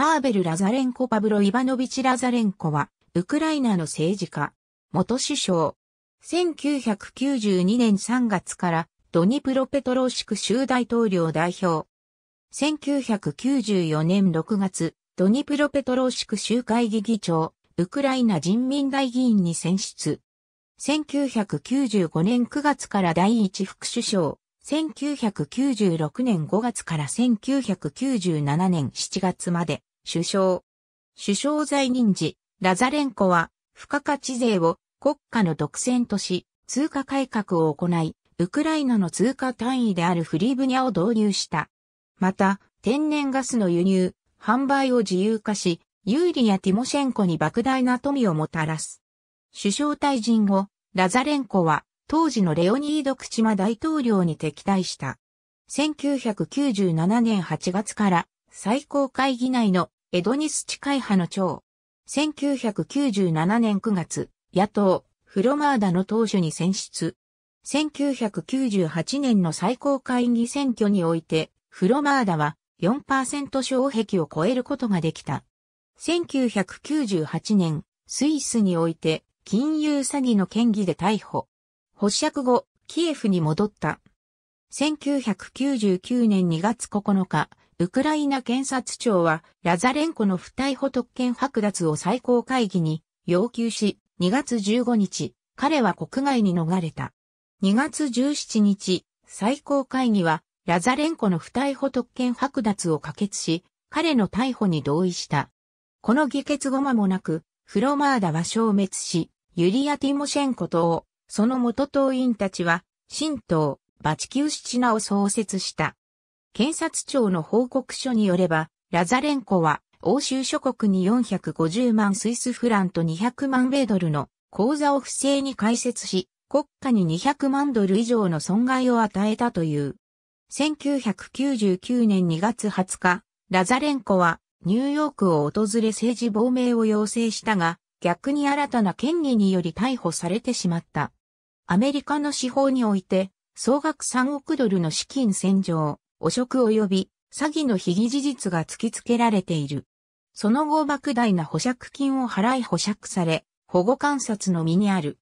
パーベル・ラザレンコ・パブロ・イバノビチ・ラザレンコは、ウクライナの政治家、元首相。1992年3月からドニプロペトローシク州大統領代表。1994年6月、ドニプロペトローシク州会議議長、ウクライナ人民大議員に選出。1995年9月から第一副首相、1996年5月から1997年7月まで首相。首相在任時、ラザレンコは付加価値税を国家の独占とし、通貨改革を行い、ウクライナの通貨単位であるフリーブニャを導入した。また、天然ガスの輸入、販売を自由化し、ユーリやティモシェンコに莫大な富をもたらす。首相退陣後、ラザレンコは当時のレオニード・クチマ大統領に敵対した。1997年8月から最高会議内のエドニスチ会派の長。1997年9月、野党、フロマーダの党首に選出。1998年の最高会議選挙において、フロマーダは4%障壁を超えることができた。1998年、スイスにおいて金融詐欺の嫌疑で逮捕。保釈後、キエフに戻った。1999年2月9日、ウクライナ検察庁はラザレンコの不逮捕特権剥奪を最高会議に要求し、2月15日、彼は国外に逃れた。2月17日、最高会議はラザレンコの不逮捕特権剥奪を可決し、彼の逮捕に同意した。この議決後間もなく、フロマーダは消滅し、ユリア・ティモシェンコ党、その元党員たちは、新党、バチキウシチナを創設した。検察庁の報告書によれば、ラザレンコは、欧州諸国に450万スイスフランと200万米ドルの口座を不正に開設し、国家に200万ドル以上の損害を与えたという。1999年2月20日、ラザレンコはニューヨークを訪れ政治亡命を要請したが、逆に新たな権利により逮捕されてしまった。アメリカの司法において、総額3億ドルの資金洗浄、汚職及び詐欺の被疑事実が突きつけられている。その後莫大な保釈金を払い保釈され、保護観察の身にある。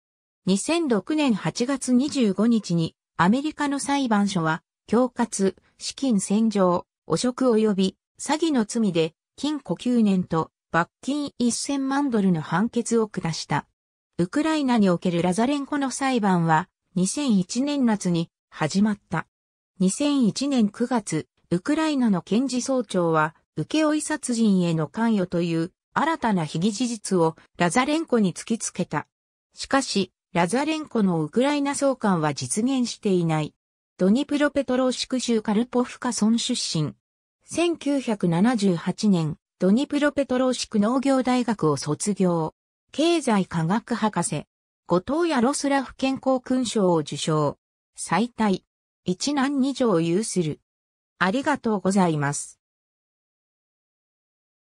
2006年8月25日にアメリカの裁判所は、恐喝、資金洗浄、汚職及び詐欺の罪で禁錮9年と罰金1000万ドルの判決を下した。ウクライナにおけるラザレンコの裁判は2001年夏に始まった。2001年9月、ウクライナの検事総長は、請負殺人への関与という新たな被疑事実をラザレンコに突きつけた。しかし、ラザレンコのウクライナ送還は実現していない。ドニプロペトローシク州カルポフカ村出身。1978年、ドニプロペトローシク農業大学を卒業。経済科学博士。後藤ヤロスラフ健康勲章を受章。最大。一男二女を有する。ありがとうございます。